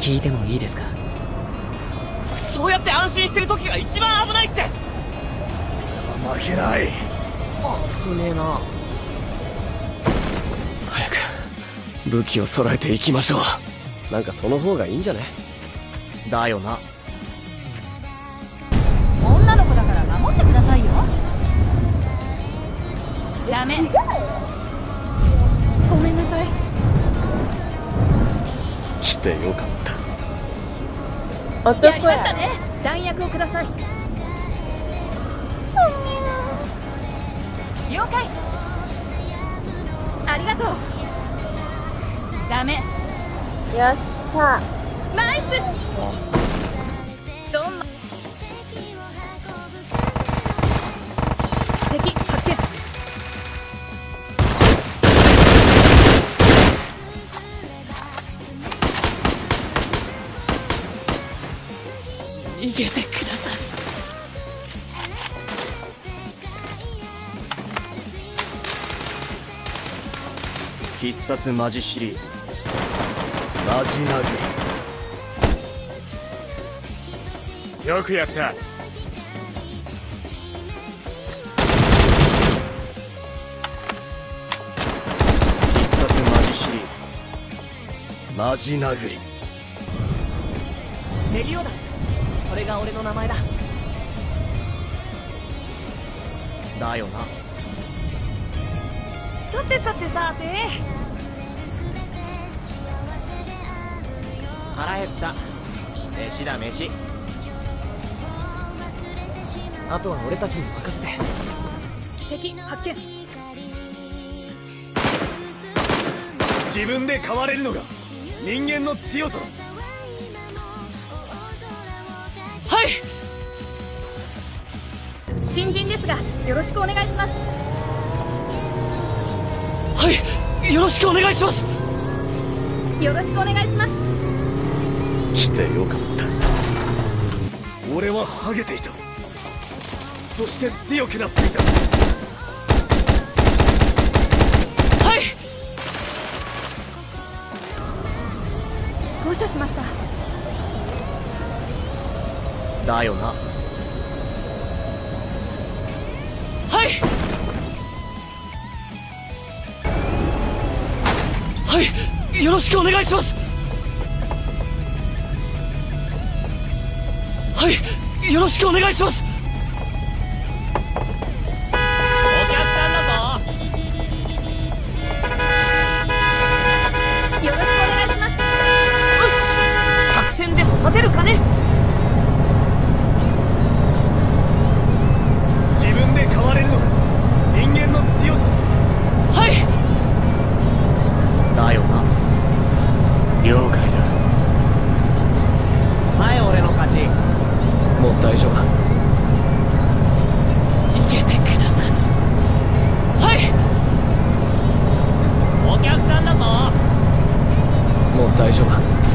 聞いてもいいですか？そうやって安心してる時が一番危ないって。負けない。危ねえな。早く武器を揃えていきましょう。なんかその方がいいんじゃねだよな。女の子だから守ってくださいよ。ダメごめんなさい。来てよかったや。りましたね。弾薬をください。了解。ありがとう。ダメ。よっしゃ。ナイス。どん逃げてください。必殺マジシリー。ズマジ殴りよくやった。必殺マジシリー。ズマジ殴り。メリオダスそれが俺の名前だ。だよな。さてさてさて。腹減った。飯だ飯。あとは俺たちに任せて。敵発見。自分で変われるのが人間の強さ。だはい。新人ですがよろしくお願いします。はい。よろしくお願いします。よろしくお願いします。来てよかった。俺はハゲていた。そして強くなっていた。はい。降車しましただよな。はい。はい。よろしくお願いします。はい。よろしくお願いします。了解だ。はい俺の勝ち。もう大丈夫。だ逃げてください。はい。お客さんだぞ。もう大丈夫。だ